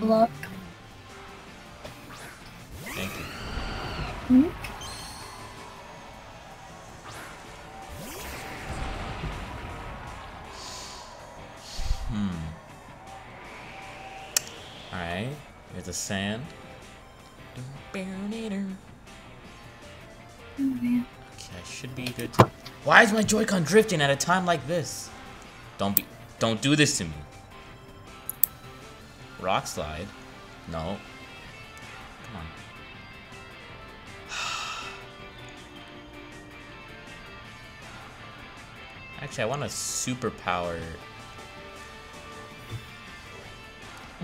Luck. Thank you. Hmm? Hmm. Alright. Here's sand. Okay, should be good. Why is my Joy-Con drifting at a time like this? Don't be. Don't do this to me. Rock slide. No. Come on. Actually, I want a superpower.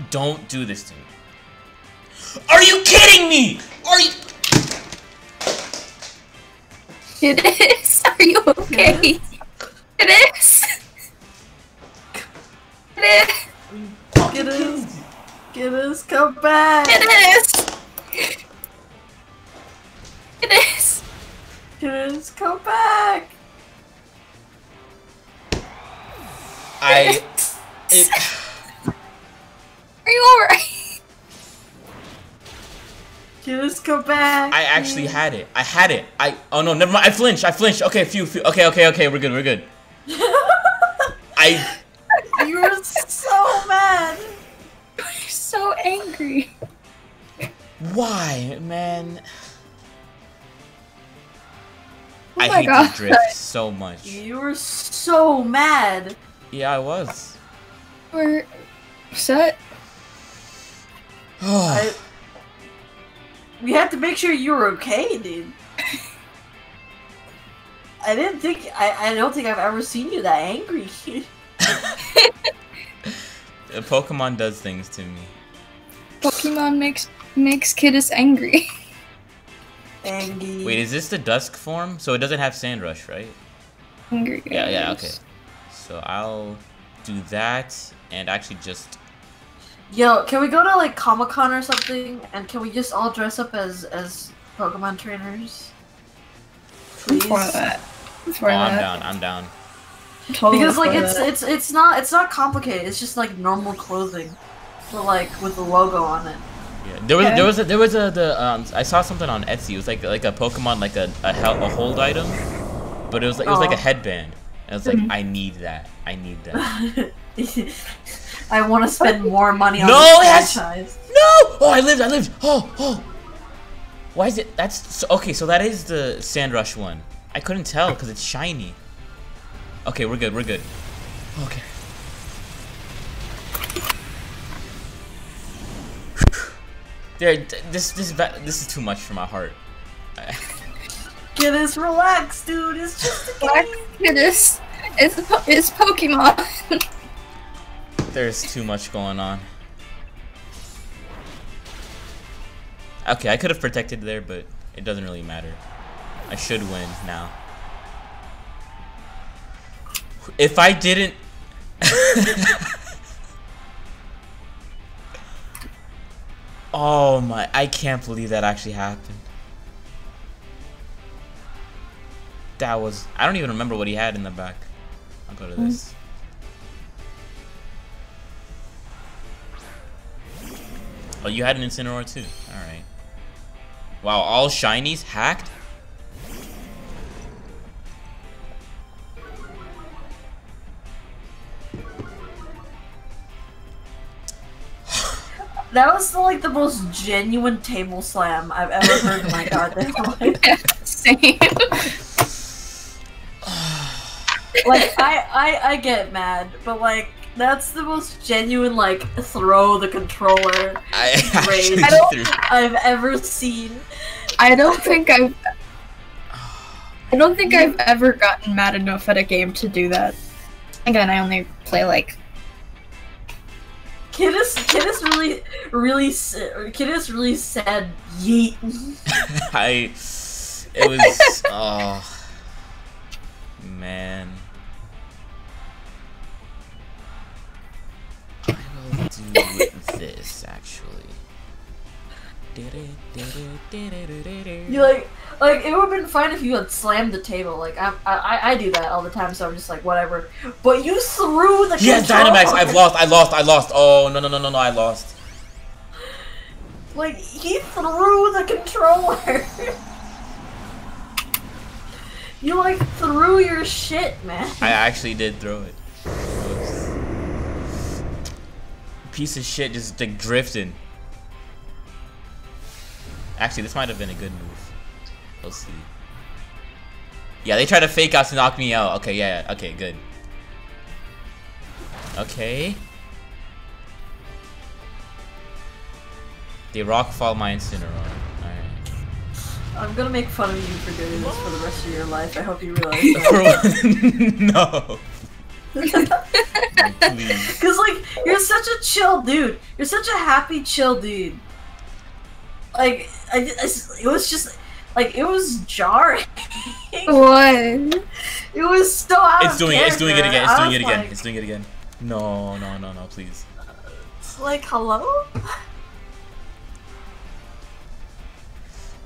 Don't do this to me. Are you kidding me? Are you? It is. Are you okay? It is. It is. Get us! Get us! Come back! It is. It is. Get us! Come back! I. It. Are you alright? Get us! Come back! I actually had it. I had it. I. Oh no, never mind. I flinched. I flinched. Okay, few, few. Okay, okay, okay. We're good. We're good. I. You were so mad! You're so angry. Why, man? Oh I my hate God. the drift so much. You were so mad! Yeah, I was. We're set. I, we had to make sure you were okay, dude. I didn't think I, I don't think I've ever seen you that angry. Pokemon does things to me. Pokemon makes makes Kidus angry. angry. Wait, is this the Dusk form? So it doesn't have Sand Rush, right? angry. Yeah, yeah, okay. So I'll do that and actually just. Yo, can we go to like Comic Con or something? And can we just all dress up as as Pokemon trainers? Please. for that. For Oh, I'm down. I'm down. Totally Because like it's that. it's it's not it's not complicated. It's just like normal clothing, but like with the logo on it. Yeah, there was Okay. there was a, there was a the um I saw something on Etsy. It was like like a Pokemon like a a, hel- a hold item, but it was like it was like a Oh. headband. And I was like, Mhm. I need that. I need that. I want to spend more money on No, this yes! franchise. no! Oh, I lived. I lived. Oh, oh. Why is it? That's so, okay. So that is the Sandrush one. I couldn't tell because it's shiny. Okay, we're good. We're good. Okay. There, this this is this is too much for my heart. Kidus relaxed, dude. It's just a Black game. Kidus is po- Pokemon. There's too much going on. Okay, I could have protected there, but it doesn't really matter. I should win now. If I didn't... oh my, I can't believe that actually happened. That was, I don't even remember what he had in the back. I'll go to mm. this. Oh, you had an Incineroar too. Alright. Wow, all shinies hacked? That was like the most genuine table slam I've ever heard in my goddamn life. Same. Like I, I, I get mad, but like that's the most genuine like throw the controller I rage I don't, I've ever seen. I don't think I've. I don't think I've ever gotten mad enough at a game to do that. Again, I only play like Kidus, Kidus really, really, s- Kidus really said yeet. I. It was. Oh. Man. I will do this actually. You like, like it would have been fine if you had slammed the table. Like I, I, I do that all the time, so I'm just like whatever. But you threw the Yes, controller. Dynamax, I've lost, I lost, I lost. Oh, no, no, no, no, no, I lost. Like he threw the controller. you like threw your shit, man. I actually did throw it. Oops. Piece of shit just like drifting. Actually, this might have been a good move. We'll see. Yeah, they tried to fake out to knock me out. Okay, yeah, yeah, okay, good. Okay. They rock fall my Incineroar. Alright. I'm gonna make fun of you for doing this for the rest of your life. I hope you realize that. no. Please. Cause like you're such a chill dude. You're such a happy, chill dude. Like I, I- it was just like it was jarring. What? it was so out It's of doing it, it's doing it again, it's doing it again, like- it's doing it again. No, no, no, no, please. It's like hello.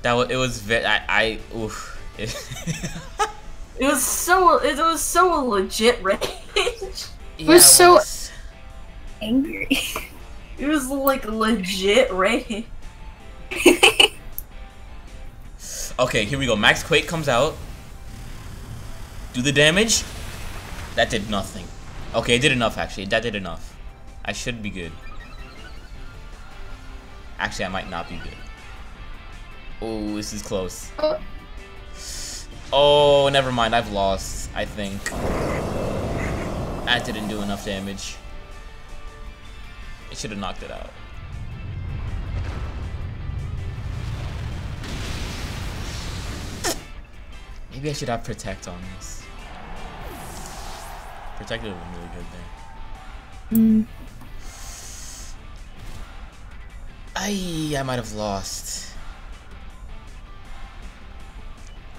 That was, it was very, I, I, oof. It was so it was so legit rage. yeah, was so- was. Angry. It was like legit rage. Okay, here we go. Max Quake comes out. Do the damage. That did nothing. Okay, it did enough actually. That did enough. I should be good. Actually, I might not be good. Oh, this is close. Oh. Never mind. I've lost, I think. That didn't do enough damage. It should have knocked it out. Maybe I should have Protect on this. Protect would have been really good there. Mm. I I might have lost.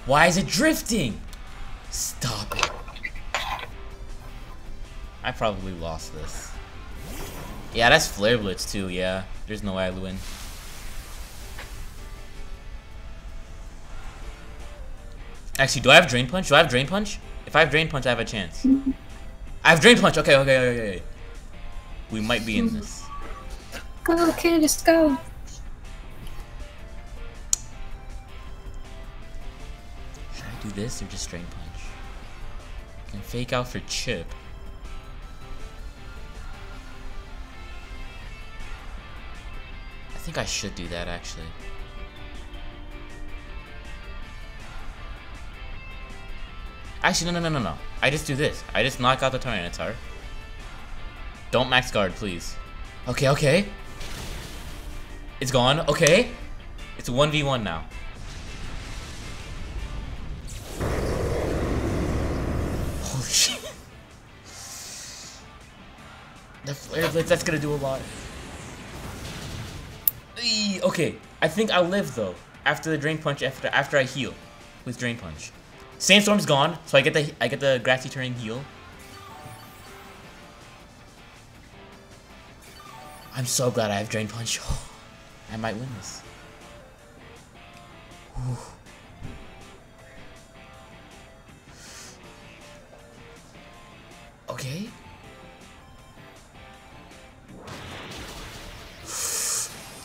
Why is it drifting? Stop it. I probably lost this. Yeah, that's Flare Blitz too, yeah. There's no way I win. Actually, do I have Drain Punch? Do I have Drain Punch? If I have Drain Punch, I have a chance. I have Drain Punch! Okay, okay, okay, okay. We might be in this. Go, just go. Should I do this or just Drain Punch? I can fake out for Chip. I think I should do that actually. Actually, no, no, no, no, no. I just do this. I just knock out the Tyranitar. Don't max guard, please. Okay, okay. It's gone. Okay. It's 1v1 now. Holy shit. The flare blitz, that's gonna do a lot. Okay, I think I'll live though. After the drain punch, after after I heal with drain punch. Sandstorm's gone, so I get the I get the grassy terrain heal. I'm so glad I have drain punch. I might win this. Whew. Okay.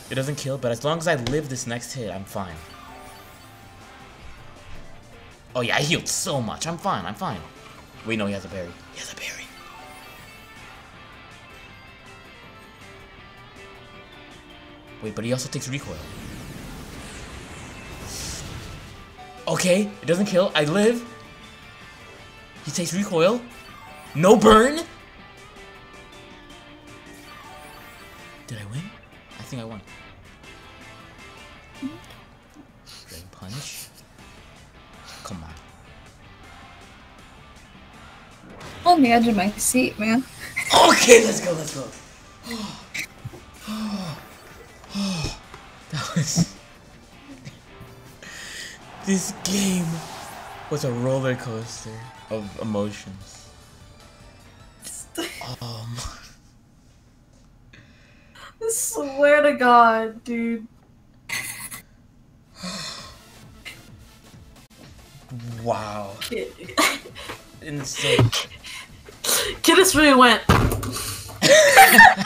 It doesn't kill, but as long as I live this next hit, I'm fine. Oh yeah, I healed so much. I'm fine, I'm fine. Wait, no, he has a berry. He has a berry. Wait, but he also takes recoil. Okay, it doesn't kill. I live. He takes recoil. No burn. on the edge of my seat, man. Okay, let's go, let's go. that was... this game was a roller coaster of emotions. um... I swear to God, dude. wow. Insane. Kidus really went.